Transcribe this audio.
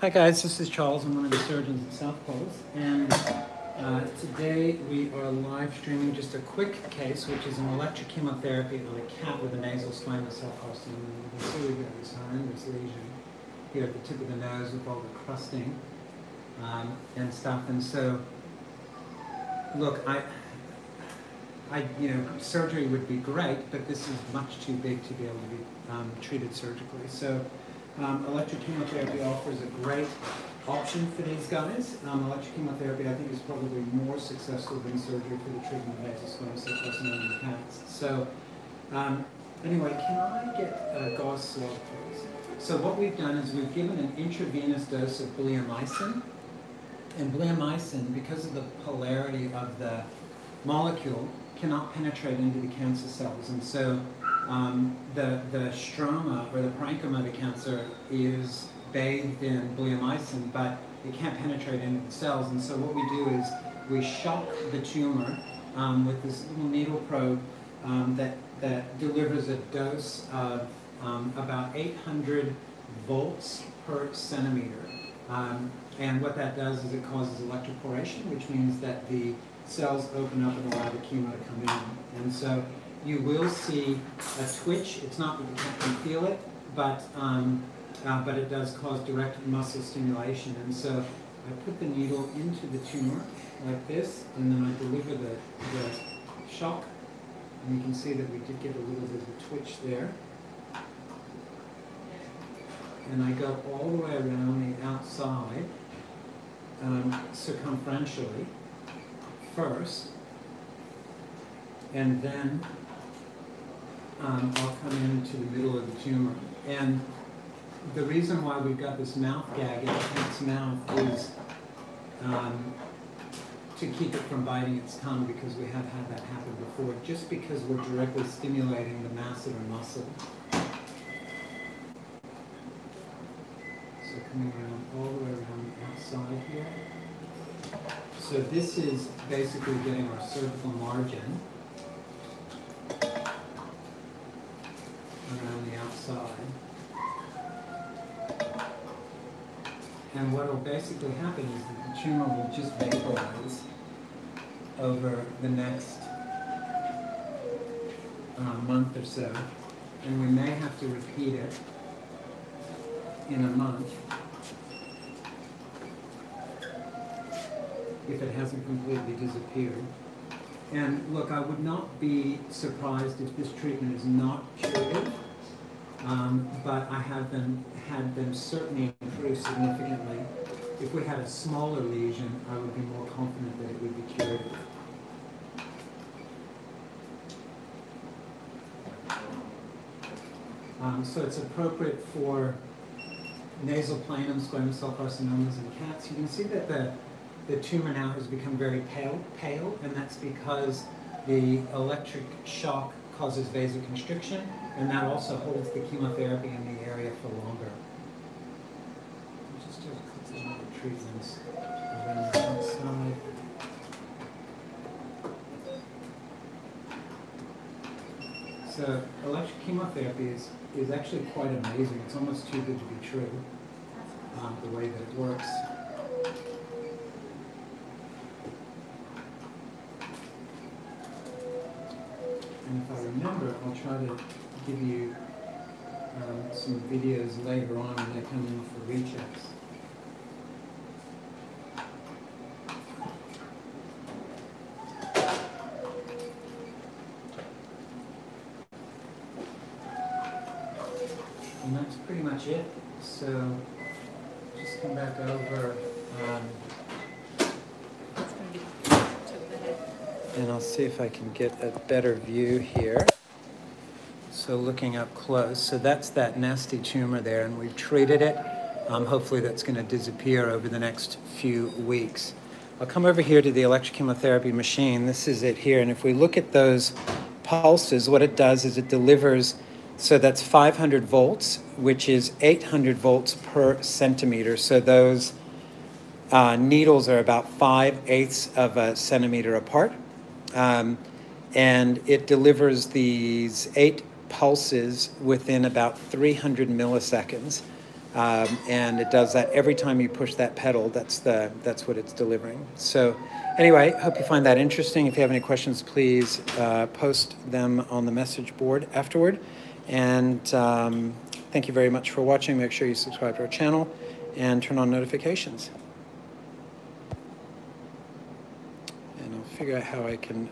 Hi guys, this is Charles. I'm one of the surgeons at Southpaws, and uh, today we are live streaming just a quick case, which is an electrochemotherapy of a cat with a nasal squamous cell carcinoma. You can see we've got this horrendous lesion here at the tip of the nose with all the crusting um, and stuff. And so, look, I, I, you know, surgery would be great, but this is much too big to be able to be um, treated surgically. So. Um, electrochemotherapy offers a great option for these guys. Um, electrochemotherapy, I think, is probably more successful than surgery for the treatment of carcinoma in cats. So, um, anyway, can I get a gauze swab, please? So what we've done is we've given an intravenous dose of bleomycin. And bleomycin, because of the polarity of the molecule, cannot penetrate into the cancer cells. And so um, the, the stroma or the parenchyma of the cancer is bathed in bleomycin, but it can't penetrate into the cells. And so what we do is we shock the tumor um, with this little needle probe um, that, that delivers a dose of um, about 800 volts per centimeter. Um, and what that does is it causes electroporation, which means that the cells open up and allow the chemo to come in. And so you will see a twitch. It's not that you can feel it, but um, uh, but it does cause direct muscle stimulation. And so I put the needle into the tumor like this, and then I deliver the, the shock. And you can see that we did get a little bit of a twitch there. And I go all the way around the outside um, circumferentially first, and then um, I'll come into the middle of the tumor. And the reason why we've got this mouth gag in its mouth is um, to keep it from biting its tongue because we have had that happen before, just because we're directly stimulating the masseter muscle. So coming around all the way around the outside here. So this is basically getting our surgical margin. Outside. And what will basically happen is that the tumor will just vaporize over the next uh, month or so. And we may have to repeat it in a month if it hasn't completely disappeared. And look, I would not be surprised if this treatment is not curative, um, but I have them, had them certainly improve significantly. If we had a smaller lesion, I would be more confident that it would be curative. Um, so it's appropriate for nasal planum squamous cell carcinomas in cats. You can see that the the tumor now has become very pale, pale, and that's because the electric shock causes vasoconstriction, and that also holds the chemotherapy in the area for longer. Just a treatments. So electrochemotherapy is, is actually quite amazing. It's almost too good to be true, um, the way that it works. And if I remember, I'll try to give you um, some videos later on when they come in for rechecks. And that's pretty much it. So just come back over. Um, and I'll see if I can get a better view here. So looking up close, so that's that nasty tumor there, and we've treated it. Um, hopefully that's going to disappear over the next few weeks. I'll come over here to the electrochemotherapy machine. This is it here, and if we look at those pulses, what it does is it delivers, so that's 500 volts, which is 800 volts per centimeter. So those uh, needles are about 5 eighths of a centimeter apart. Um, and it delivers these eight pulses within about 300 milliseconds. Um, and it does that every time you push that pedal. That's the that's what it's delivering. So, anyway, hope you find that interesting. If you have any questions, please uh, post them on the message board afterward. And um, thank you very much for watching. Make sure you subscribe to our channel and turn on notifications. And I'll figure out how I can